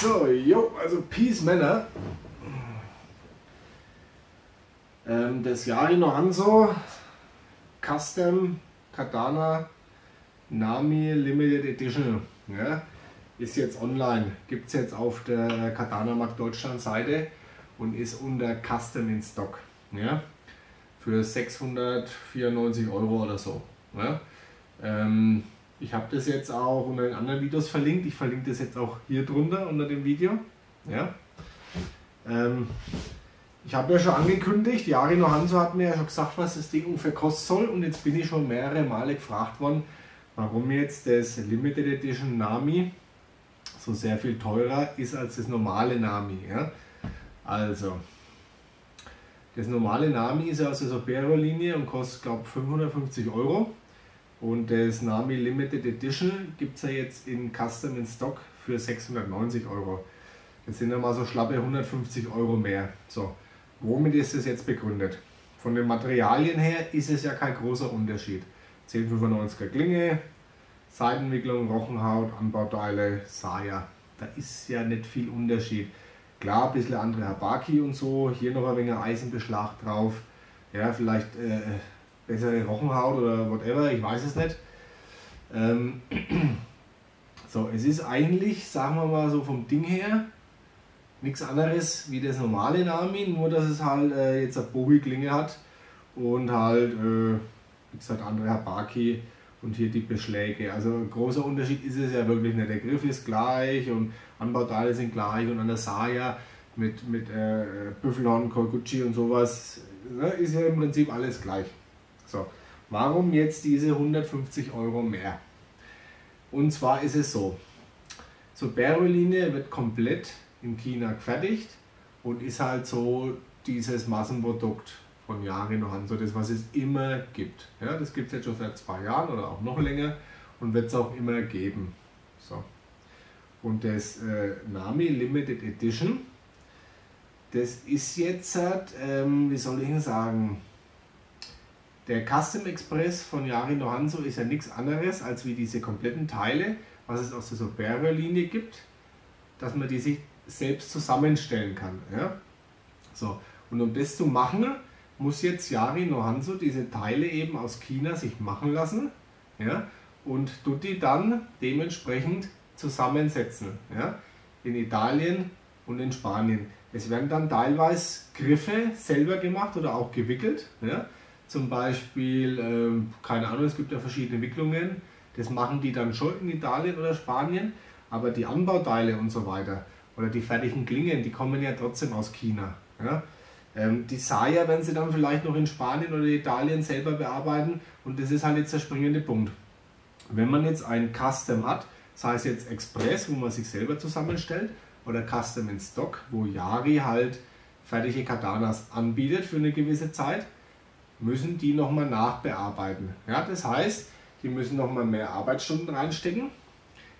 So, jo, also Peace Männer. Ähm, das Yarino Hanzo Custom Katana Nami Limited Edition ja, ist jetzt online. Gibt es jetzt auf der Katana Markt Deutschland Seite und ist unter Custom in Stock. Ja, für 694 Euro oder so. Ja. Ähm, ich habe das jetzt auch unter den anderen Videos verlinkt. Ich verlinke das jetzt auch hier drunter unter dem Video. Ja. Ähm, ich habe ja schon angekündigt, Jarino Hanso hat mir ja schon gesagt, was das Ding ungefähr kosten soll. Und jetzt bin ich schon mehrere Male gefragt worden, warum jetzt das Limited Edition Nami so sehr viel teurer ist als das normale Nami. Ja. Also, das normale Nami ist ja aus der Sobero-Linie und kostet, glaube ich, 550 Euro. Und das Nami Limited Edition gibt es ja jetzt in Custom in Stock für 690 Euro. Das sind ja mal so schlappe 150 Euro mehr. So, womit ist das jetzt begründet? Von den Materialien her ist es ja kein großer Unterschied. 1095er Klinge, Seitenwicklung, Rochenhaut, Anbauteile, Saya. Da ist ja nicht viel Unterschied. Klar, ein bisschen andere Habaki und so, hier noch ein wenig Eisenbeschlag drauf. Ja, vielleicht äh, bessere Rochenhaut oder whatever, ich weiß es nicht. Ähm, so, es ist eigentlich, sagen wir mal so vom Ding her, nichts anderes wie das normale Nami, nur dass es halt äh, jetzt eine Bowie-Klinge hat und halt, äh, wie gesagt, andere Habaki und hier die Beschläge. Also großer Unterschied ist es ja wirklich nicht. Der Griff ist gleich und Anbauteile sind gleich und an der Saya mit, mit äh, Büffelhorn, Koguchi und sowas ne, ist ja im Prinzip alles gleich. So, warum jetzt diese 150 Euro mehr? Und zwar ist es so, so Berolinie wird komplett in China gefertigt und ist halt so dieses Massenprodukt von Yarino Hanso, das was es immer gibt. Ja, das gibt es jetzt schon seit zwei Jahren oder auch noch länger und wird es auch immer geben. So. Und das äh, Nami Limited Edition, das ist jetzt, ähm, wie soll ich sagen, der Custom Express von Yarino Hanzo ist ja nichts anderes als wie diese kompletten Teile, was es aus der Superia-Linie gibt, dass man die sich selbst zusammenstellen kann. Ja? So. Und um das zu machen, muss jetzt Yarino Hanzo diese Teile eben aus China sich machen lassen ja? und tut die dann dementsprechend zusammensetzen. Ja? In Italien und in Spanien. Es werden dann teilweise Griffe selber gemacht oder auch gewickelt. Ja? Zum Beispiel, äh, keine Ahnung, es gibt ja verschiedene Wicklungen. Das machen die dann schon in Italien oder Spanien. Aber die Anbauteile und so weiter oder die fertigen Klingen, die kommen ja trotzdem aus China. Ja? Ähm, die Saya werden sie dann vielleicht noch in Spanien oder Italien selber bearbeiten. Und das ist halt jetzt der springende Punkt. Wenn man jetzt ein Custom hat, sei es jetzt Express, wo man sich selber zusammenstellt, oder Custom in Stock, wo Yari halt fertige Katanas anbietet für eine gewisse Zeit, müssen die nochmal nachbearbeiten. Ja, das heißt, die müssen nochmal mehr Arbeitsstunden reinstecken.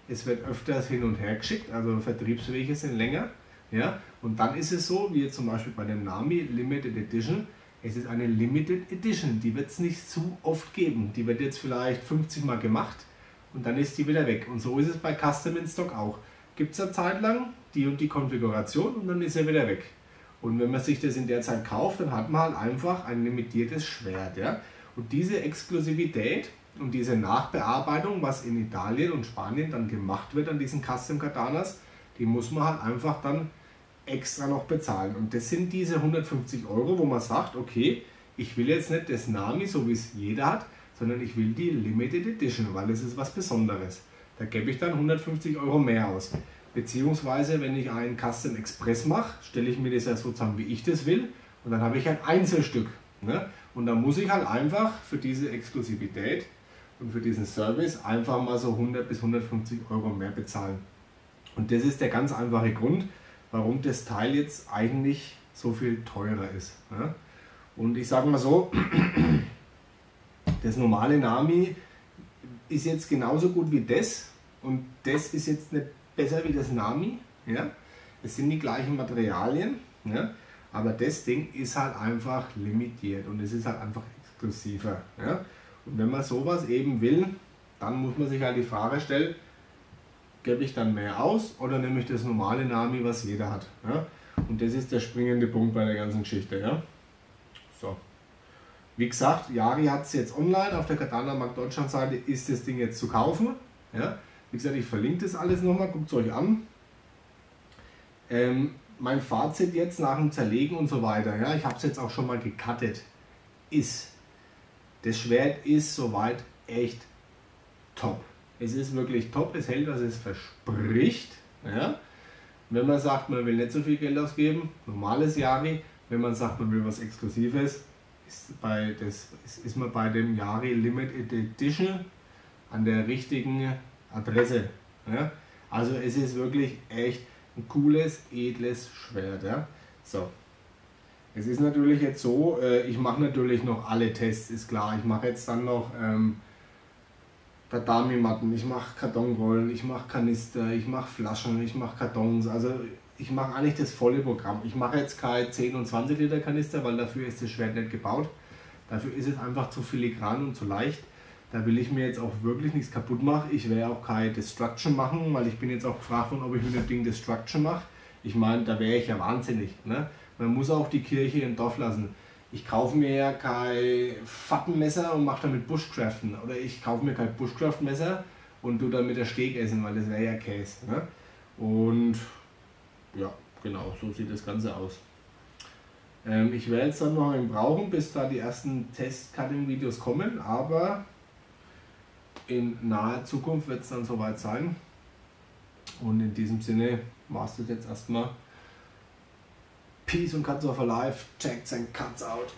Es wird öfters hin und her geschickt, also Vertriebswege sind länger. Ja, und dann ist es so, wie zum Beispiel bei dem Nami Limited Edition, es ist eine Limited Edition, die wird es nicht zu oft geben. Die wird jetzt vielleicht 50 Mal gemacht und dann ist die wieder weg. Und so ist es bei Custom in Stock auch. Gibt es eine Zeit lang die und die Konfiguration und dann ist er wieder weg. Und wenn man sich das in der Zeit kauft, dann hat man halt einfach ein limitiertes Schwert. Ja? Und diese Exklusivität und diese Nachbearbeitung, was in Italien und Spanien dann gemacht wird an diesen Custom Katanas, die muss man halt einfach dann extra noch bezahlen. Und das sind diese 150 Euro, wo man sagt, okay, ich will jetzt nicht das Nami, so wie es jeder hat, sondern ich will die Limited Edition, weil es ist was Besonderes. Da gebe ich dann 150 Euro mehr aus. Beziehungsweise, wenn ich einen Custom Express mache, stelle ich mir das ja so zusammen, wie ich das will. Und dann habe ich ein Einzelstück. Ne? Und dann muss ich halt einfach für diese Exklusivität und für diesen Service einfach mal so 100 bis 150 Euro mehr bezahlen. Und das ist der ganz einfache Grund, warum das Teil jetzt eigentlich so viel teurer ist. Ne? Und ich sage mal so, das normale Nami ist jetzt genauso gut wie das und das ist jetzt nicht besser wie das Nami. Ja? Es sind die gleichen Materialien, ja? aber das Ding ist halt einfach limitiert und es ist halt einfach exklusiver. Ja? Und wenn man sowas eben will, dann muss man sich halt die Frage stellen, gebe ich dann mehr aus oder nehme ich das normale Nami, was jeder hat. Ja? Und das ist der springende Punkt bei der ganzen Geschichte. Ja? So. Wie gesagt, Yari hat es jetzt online auf der Katana Markt Deutschland Seite, ist das Ding jetzt zu kaufen. Ja? Wie gesagt, ich verlinke das alles nochmal, guckt es euch an. Ähm, mein Fazit jetzt nach dem Zerlegen und so weiter, ja, ich habe es jetzt auch schon mal gecuttet, ist, das Schwert ist soweit echt top. Es ist wirklich top, es hält, was es verspricht. Ja. Wenn man sagt, man will nicht so viel Geld ausgeben, normales Yari. Wenn man sagt, man will was Exklusives, ist, bei das, ist, ist man bei dem Yari Limited Edition an der richtigen Adresse. Ja. Also es ist wirklich echt ein cooles, edles Schwert. Ja. So. Es ist natürlich jetzt so, äh, ich mache natürlich noch alle Tests, ist klar. Ich mache jetzt dann noch ähm, Tatami-Matten, ich mache Kartonrollen, ich mache Kanister, ich mache Flaschen, ich mache Kartons. Also ich mache eigentlich das volle Programm. Ich mache jetzt keine 10 und 20 Liter Kanister, weil dafür ist das Schwert nicht gebaut. Dafür ist es einfach zu filigran und zu leicht. Da will ich mir jetzt auch wirklich nichts kaputt machen. Ich werde auch keine Destruction machen, weil ich bin jetzt auch gefragt worden, ob ich mit dem Ding Destruction mache. Ich meine, da wäre ich ja wahnsinnig. Ne? Man muss auch die Kirche im Dorf lassen. Ich kaufe mir ja kein Fattenmesser und mache damit Bushcraften. Oder ich kaufe mir kein Bushcraft-Messer und tue damit der Steak essen, weil das wäre ja Käse. Ne? Und ja, genau, so sieht das Ganze aus. Ähm, ich werde jetzt dann noch einen brauchen, bis da die ersten Test-Cutting-Videos kommen, aber in naher Zukunft wird es dann soweit sein. Und in diesem Sinne war es das jetzt erstmal. Peace und Cuts of Alive. Checks and Cuts out.